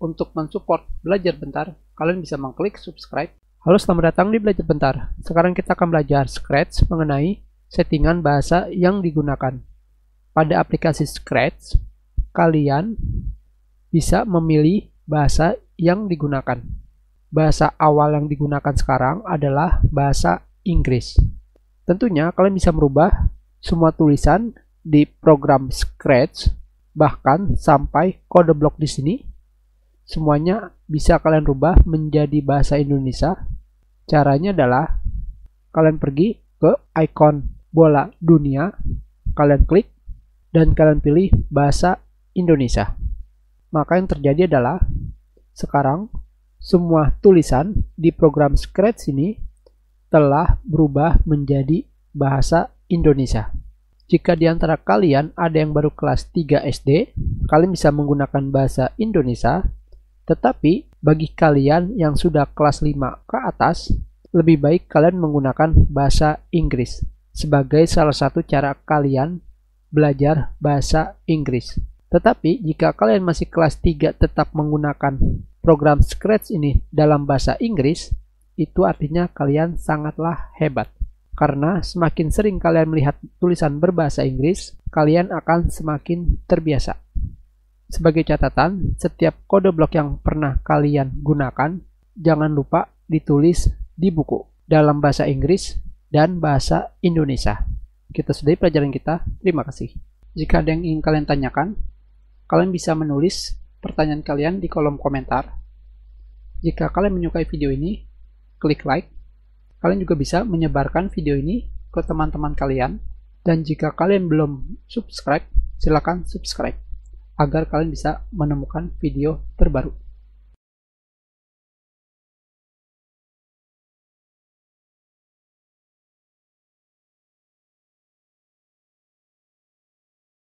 untuk mensupport belajar bentar, kalian bisa mengklik subscribe. Halo, selamat datang di Belajar Bentar. Sekarang kita akan belajar Scratch mengenai settingan bahasa yang digunakan. Pada aplikasi Scratch, kalian bisa memilih bahasa yang digunakan. Bahasa awal yang digunakan sekarang adalah bahasa Inggris. Tentunya kalian bisa merubah semua tulisan di program Scratch bahkan sampai kode blok di sini semuanya bisa kalian rubah menjadi bahasa Indonesia. Caranya adalah kalian pergi ke icon bola dunia, kalian klik dan kalian pilih bahasa Indonesia. Maka yang terjadi adalah sekarang semua tulisan di program Scratch ini telah berubah menjadi bahasa Indonesia. Jika di antara kalian ada yang baru kelas 3 SD, kalian bisa menggunakan bahasa Indonesia. Tetapi bagi kalian yang sudah kelas 5 ke atas, lebih baik kalian menggunakan bahasa Inggris sebagai salah satu cara kalian belajar bahasa Inggris. Tetapi jika kalian masih kelas 3 tetap menggunakan program Scratch ini dalam bahasa Inggris, itu artinya kalian sangatlah hebat. Karena semakin sering kalian melihat tulisan berbahasa Inggris, kalian akan semakin terbiasa. Sebagai catatan, setiap kode blok yang pernah kalian gunakan, jangan lupa ditulis di buku dalam bahasa Inggris dan bahasa Indonesia. Kita sudahi pelajaran kita. Terima kasih. Jika ada yang ingin kalian tanyakan, kalian bisa menulis pertanyaan kalian di kolom komentar. Jika kalian menyukai video ini, klik like Kalian juga bisa menyebarkan video ini ke teman-teman kalian. Dan jika kalian belum subscribe, silakan subscribe agar kalian bisa menemukan video terbaru.